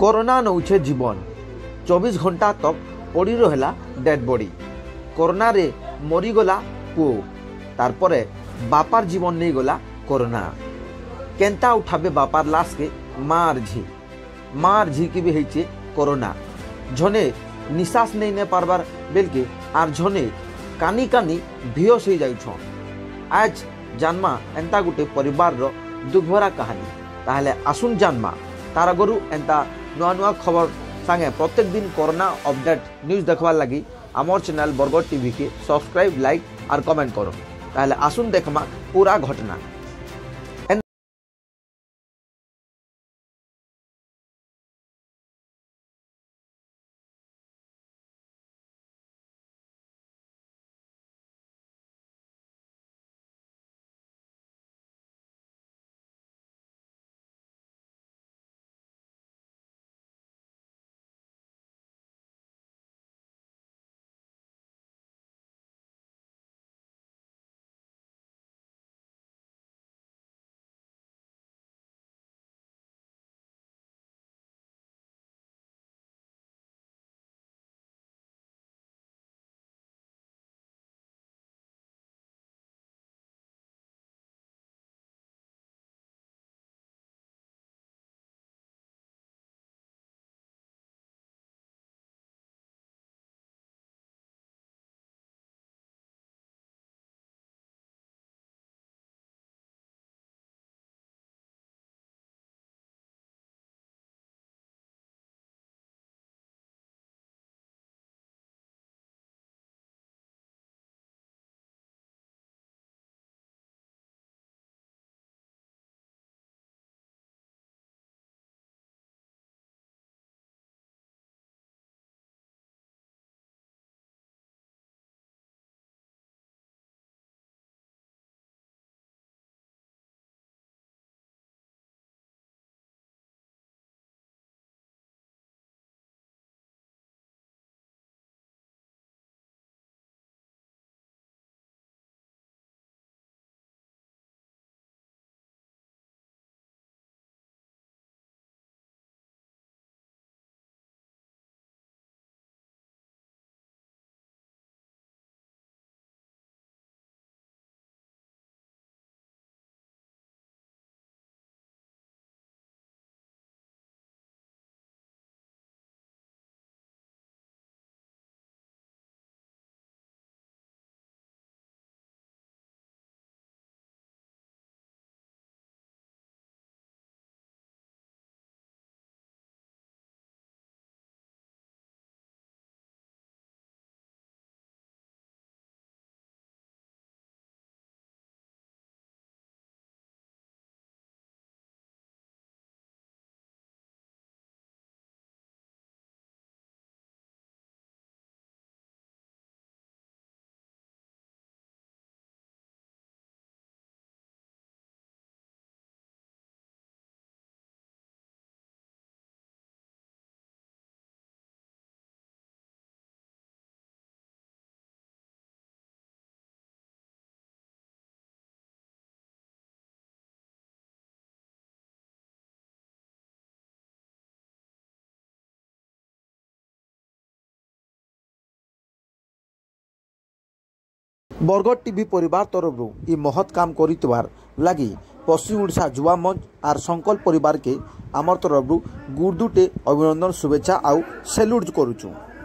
corona ନଉଛେ ଜୀବନ ଚବିଶ ଘଣ୍ଟା ତକ୍ ପଡ଼ି ରହିଲା ଡେଡ୍ ବଡ଼ି କରୋନାରେ ମରିଗଲା ପୁଅ ତାର୍ପରେ ବାପାର ଜୀବନ ନେଇଗଲା କରୋନା କେନ୍ତା ଉଠାବେ ବାପାର ଲାସ୍କେ ମାଆର ଝି ମାଆର ଝିକେ ବି ହେଇଛେ କରୋନା ଝନେ ନିଶ୍ୱାସ ନେଇ ନେ ପାର୍ବାର ବେଲ୍କେ ଆର୍ ଝନେ କାନି କାନି ଭିଅସ ହେଇଯାଉଛନ୍ ଆଜ୍ ଜାନ୍ମା ଏନ୍ତା ଗୋଟେ ପରିବାରର ଦୁଃଖଭରା କାହାଣୀ ତାହେଲେ ଆସୁନ୍ ଜାନ୍ମା ତାର ଆଗରୁ ଏନ୍ତା नुआ नुआ खबर सांगे प्रत्येक दिन कोरोना अपडेट न्यूज देखवार लगी आम चैनल बरगढ़ टी के सब्सक्राइब लाइक आर कमेंट करो ताहले आसुन देखमा पूरा घटना বৰগড় টিভি পৰিবাৰ তৰফৰু ই মহৎ কাম কৰি থোৱাৰ লাগি পশ্চিম ওড়িশা যুৱা মঞ্চ আৰু শংকল পৰিবাৰকে আমাৰ তৰফৰু গুৰদুটে অভিনন্দন শুভেচ্ছা আৰু চেলুট